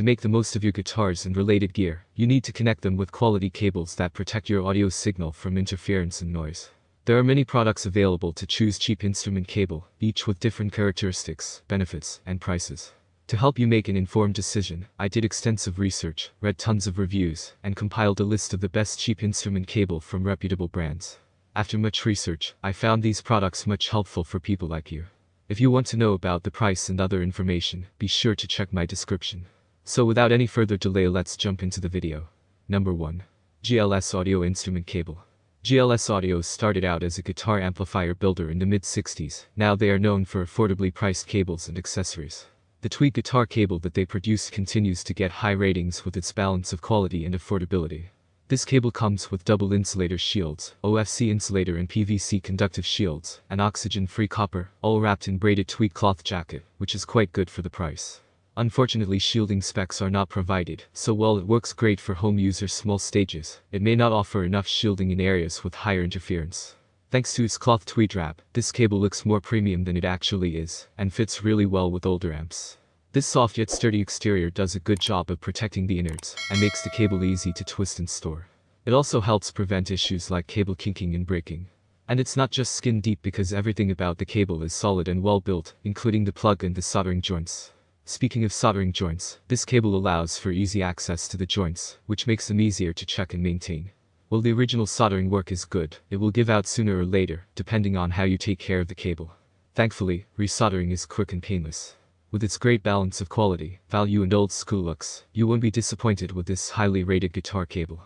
To make the most of your guitars and related gear, you need to connect them with quality cables that protect your audio signal from interference and noise. There are many products available to choose cheap instrument cable, each with different characteristics, benefits, and prices. To help you make an informed decision, I did extensive research, read tons of reviews, and compiled a list of the best cheap instrument cable from reputable brands. After much research, I found these products much helpful for people like you. If you want to know about the price and other information, be sure to check my description. So without any further delay let's jump into the video. Number 1. GLS Audio Instrument Cable. GLS Audio started out as a guitar amplifier builder in the mid-60s, now they are known for affordably priced cables and accessories. The tweed guitar cable that they produce continues to get high ratings with its balance of quality and affordability. This cable comes with double insulator shields, OFC insulator and PVC conductive shields, and oxygen-free copper, all wrapped in braided tweed cloth jacket, which is quite good for the price. Unfortunately shielding specs are not provided, so while it works great for home users small stages, it may not offer enough shielding in areas with higher interference. Thanks to its cloth tweed wrap, this cable looks more premium than it actually is, and fits really well with older amps. This soft yet sturdy exterior does a good job of protecting the innards, and makes the cable easy to twist and store. It also helps prevent issues like cable kinking and breaking. And it's not just skin deep because everything about the cable is solid and well built, including the plug and the soldering joints. Speaking of soldering joints, this cable allows for easy access to the joints, which makes them easier to check and maintain. While the original soldering work is good, it will give out sooner or later, depending on how you take care of the cable. Thankfully, resoldering is quick and painless. With its great balance of quality, value and old school looks, you won't be disappointed with this highly rated guitar cable.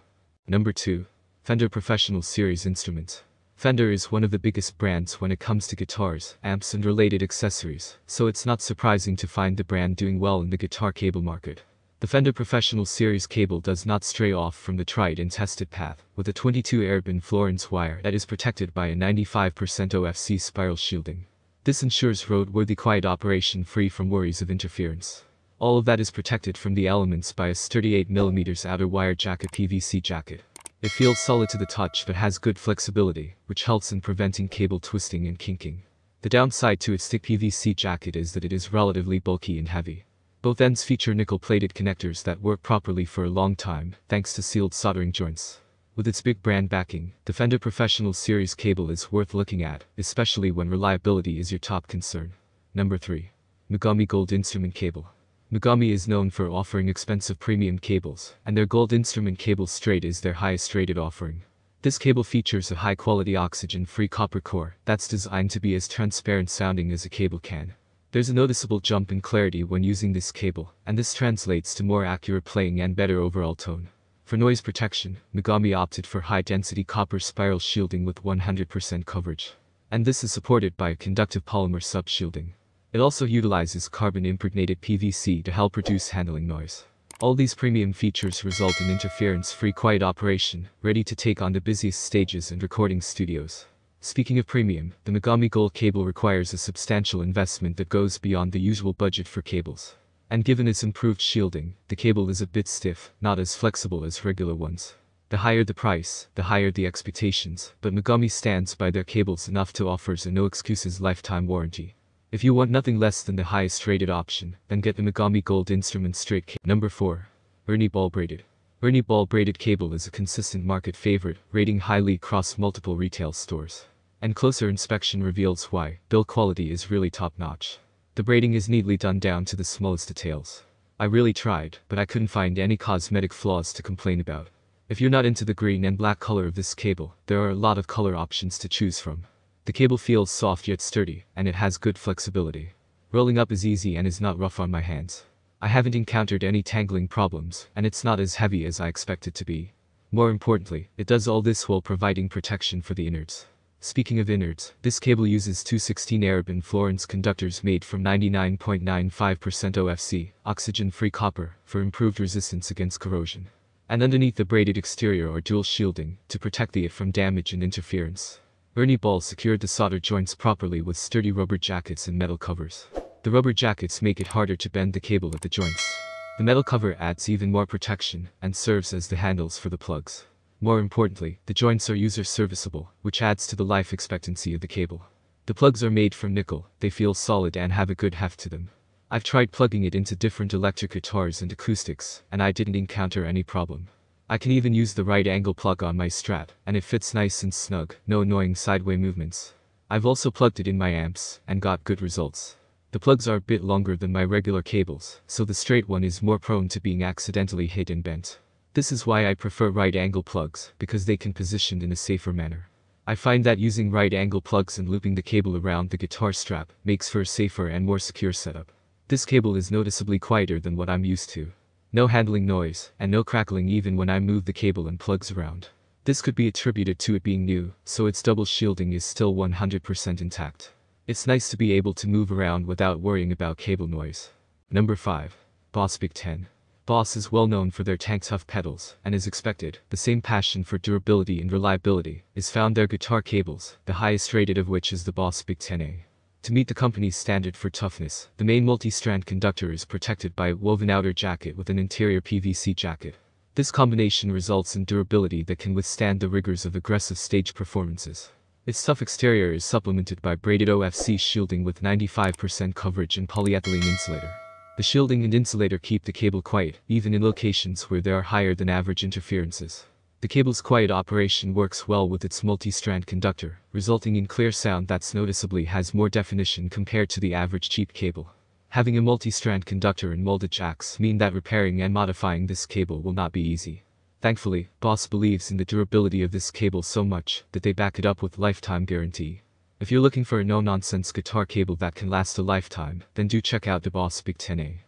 Number 2. Fender Professional Series Instrument. Fender is one of the biggest brands when it comes to guitars, amps and related accessories, so it's not surprising to find the brand doing well in the guitar cable market. The Fender Professional Series cable does not stray off from the tried and tested path, with a 22 Arabin Florence wire that is protected by a 95% OFC spiral shielding. This ensures roadworthy quiet operation free from worries of interference. All of that is protected from the elements by a 38mm outer wire jacket PVC jacket. It feels solid to the touch but has good flexibility, which helps in preventing cable twisting and kinking. The downside to its thick PVC jacket is that it is relatively bulky and heavy. Both ends feature nickel-plated connectors that work properly for a long time, thanks to sealed soldering joints. With its big brand backing, the Fender Professional Series cable is worth looking at, especially when reliability is your top concern. Number 3. Mogami Gold Instrument Cable. Mogami is known for offering expensive premium cables, and their gold instrument cable straight is their highest rated offering. This cable features a high-quality oxygen-free copper core that's designed to be as transparent sounding as a cable can. There's a noticeable jump in clarity when using this cable, and this translates to more accurate playing and better overall tone. For noise protection, Mogami opted for high-density copper spiral shielding with 100% coverage. And this is supported by a conductive polymer sub-shielding. It also utilizes carbon-impregnated PVC to help reduce handling noise. All these premium features result in interference-free quiet operation, ready to take on the busiest stages and recording studios. Speaking of premium, the Mogami Gold cable requires a substantial investment that goes beyond the usual budget for cables. And given its improved shielding, the cable is a bit stiff, not as flexible as regular ones. The higher the price, the higher the expectations, but Mogami stands by their cables enough to offers a no excuses lifetime warranty. If you want nothing less than the highest rated option, then get the Mogami Gold Instrument Straight Cable. Number 4. Ernie Ball Braided. Ernie Ball Braided Cable is a consistent market favorite, rating highly across multiple retail stores. And closer inspection reveals why, build quality is really top-notch. The braiding is neatly done down to the smallest details. I really tried, but I couldn't find any cosmetic flaws to complain about. If you're not into the green and black color of this cable, there are a lot of color options to choose from. The cable feels soft yet sturdy, and it has good flexibility. Rolling up is easy and is not rough on my hands. I haven't encountered any tangling problems, and it's not as heavy as I expect it to be. More importantly, it does all this while providing protection for the innards. Speaking of innards, this cable uses two 16 Arabin Florence conductors made from 99.95% OFC, oxygen-free copper, for improved resistance against corrosion. And underneath the braided exterior are dual shielding, to protect the it from damage and interference. Ernie Ball secured the solder joints properly with sturdy rubber jackets and metal covers. The rubber jackets make it harder to bend the cable at the joints. The metal cover adds even more protection and serves as the handles for the plugs. More importantly, the joints are user serviceable, which adds to the life expectancy of the cable. The plugs are made from nickel, they feel solid and have a good heft to them. I've tried plugging it into different electric guitars and acoustics, and I didn't encounter any problem. I can even use the right angle plug on my strap, and it fits nice and snug, no annoying sideway movements. I've also plugged it in my amps, and got good results. The plugs are a bit longer than my regular cables, so the straight one is more prone to being accidentally hit and bent. This is why I prefer right angle plugs, because they can position in a safer manner. I find that using right angle plugs and looping the cable around the guitar strap makes for a safer and more secure setup. This cable is noticeably quieter than what I'm used to. No handling noise, and no crackling even when I move the cable and plugs around. This could be attributed to it being new, so its double shielding is still 100% intact. It's nice to be able to move around without worrying about cable noise. Number 5. Boss BIC 10. Boss is well known for their tank-tough pedals, and as expected, the same passion for durability and reliability is found their guitar cables, the highest rated of which is the Boss BIC 10A. To meet the company's standard for toughness, the main multi-strand conductor is protected by a woven outer jacket with an interior PVC jacket. This combination results in durability that can withstand the rigors of aggressive stage performances. Its tough exterior is supplemented by braided OFC shielding with 95% coverage and polyethylene insulator. The shielding and insulator keep the cable quiet, even in locations where there are higher than average interferences. The cable's quiet operation works well with its multi-strand conductor, resulting in clear sound that's noticeably has more definition compared to the average cheap cable. Having a multi-strand conductor and molded jacks mean that repairing and modifying this cable will not be easy. Thankfully, Boss believes in the durability of this cable so much that they back it up with lifetime guarantee. If you're looking for a no-nonsense guitar cable that can last a lifetime, then do check out the Boss BIC 10A.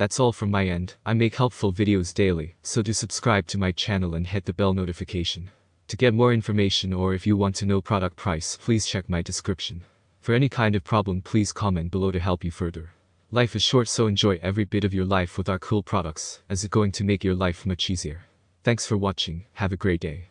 That's all from my end, I make helpful videos daily, so do subscribe to my channel and hit the bell notification. To get more information or if you want to know product price, please check my description. For any kind of problem please comment below to help you further. Life is short so enjoy every bit of your life with our cool products, as it's going to make your life much easier. Thanks for watching, have a great day.